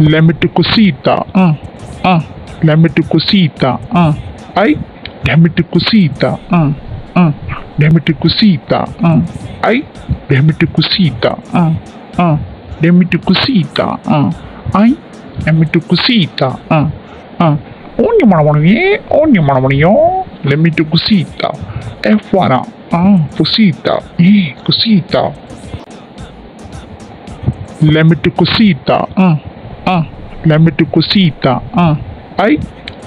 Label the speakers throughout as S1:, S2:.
S1: To cosita. Let me to cosita.
S2: uh,
S1: Ay, let me to cosita. Let me to cosita.
S2: uh,
S1: Ay, let me to cosita. Let me to cosita.
S2: uh,
S1: Ay, let me to cosita.
S2: uh, uh.
S1: Ogni manomanie, ogni me to cosita. E fuara. Ah, cosita. Eh, cosita. To cosita.
S2: Uh, uh,
S1: Let me to cosita.
S2: uh,
S1: Ay,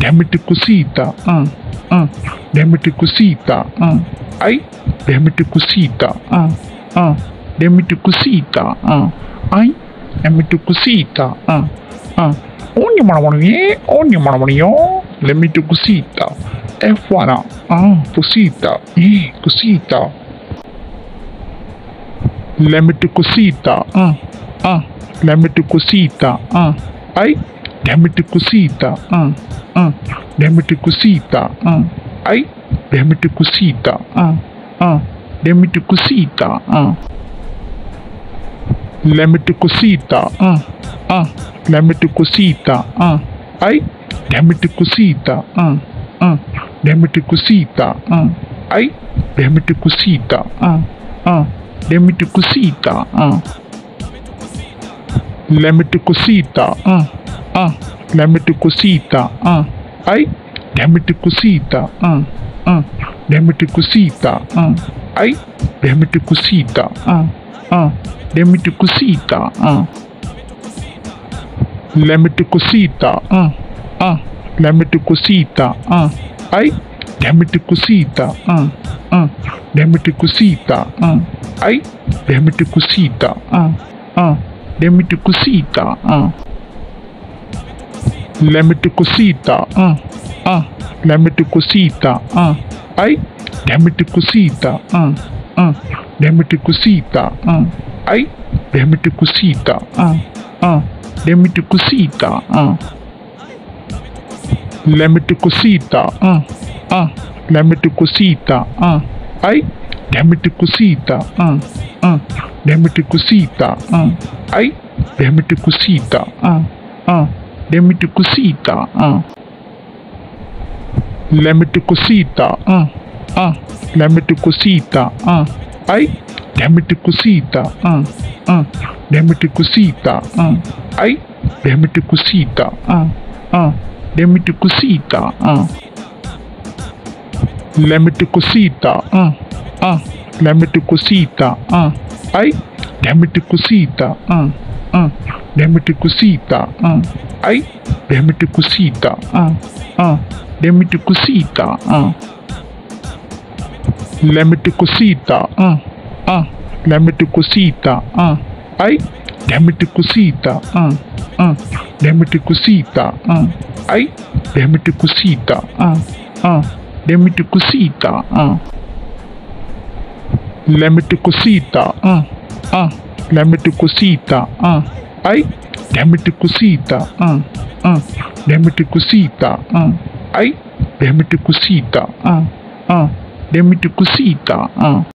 S1: let me to cosita.
S2: uh, uh,
S1: Let me to cosita.
S2: uh,
S1: Ay, let me to cosita.
S2: uh, uh,
S1: Let me to cosita.
S2: uh,
S1: Ay, let me to cosita.
S2: uh, uh.
S1: Ogni manomanie, ogni manomanio. Let me to cosita. E fuara. Ah, cosita. Eh, cosita. Let me to cosita.
S2: Uh, uh,
S1: Damn cosita.
S2: Uh.
S1: Ay. Damn cosita.
S2: Uh. Uh.
S1: Damn cosita.
S2: Uh.
S1: Ay. Damn cosita.
S2: Uh. Uh.
S1: Damn cosita.
S2: Uh.
S1: Damn cosita.
S2: Uh. Uh.
S1: Damn cosita.
S2: Uh.
S1: Ay. Damn cosita.
S2: Uh. Uh.
S1: Damn cosita.
S2: Uh.
S1: Ay. Damn cosita.
S2: Uh. Uh.
S1: Damn cosita.
S2: Uh.
S1: Lemit cosita,
S2: ah, mm,
S1: ah, mm. lemit cosita, ah, mm. ay, lemit cosita, ah, ah, lemit cosita,
S2: ah,
S1: ay, lemit cosita, ah, ah, lemit cosita, ah, lemit cosita, ah, ah, lemit cosita,
S2: ah,
S1: ay, lemit cosita, ah, ah, lemit cosita,
S2: ah,
S1: ay, lemit cosita, ah, ah. To cosita.
S2: uh,
S1: to cosita.
S2: uh, uh,
S1: to cosita.
S2: uh,
S1: me to cosita.
S2: uh, uh,
S1: to cosita.
S2: uh,
S1: me to cosita.
S2: uh, uh,
S1: to cosita.
S2: uh,
S1: to cosita.
S2: uh, uh,
S1: to cosita.
S2: uh,
S1: me to cosita.
S2: uh, uh,
S1: Damete cosita.
S2: Uh.
S1: Ay, damete cosita.
S2: Uh. Uh.
S1: Damete cosita.
S2: Uh.
S1: Damete cosita.
S2: Uh. Uh.
S1: Damete cosita.
S2: Uh.
S1: Ay, damete cosita.
S2: Uh. Uh.
S1: Damete cosita.
S2: Uh.
S1: Ay, damete cosita.
S2: Uh. Uh.
S1: Damete cosita.
S2: Uh.
S1: Damete cosita.
S2: Uh. Uh.
S1: Damete cosita.
S2: Uh.
S1: Ay, damn it, cosita.
S2: Mm.
S1: Mm. Damn it, cosita.
S2: Mm.
S1: Ay, damn it, cosita.
S2: Mm.
S1: Mm. Damn it, cosita. Mm. Damn it, cosita.
S2: Mm.
S1: Mm. Damn it, cosita.
S2: Mm.
S1: Ay, damn it, cosita.
S2: Mm.
S1: Mm. Damn it, cosita.
S2: Mm.
S1: Ay, damn it, cosita.
S2: Mm.
S1: Mm. Damn it, cosita. Mm. Lemete cosita,
S2: ah, ừ.
S1: ah, ừ. lemete cosita, ah, ừ. ay, lemete cosita, ah, ah, lemete cosita,
S2: ah,
S1: ay, lemete cosita, ah, ah, lemete cosita,
S2: ah.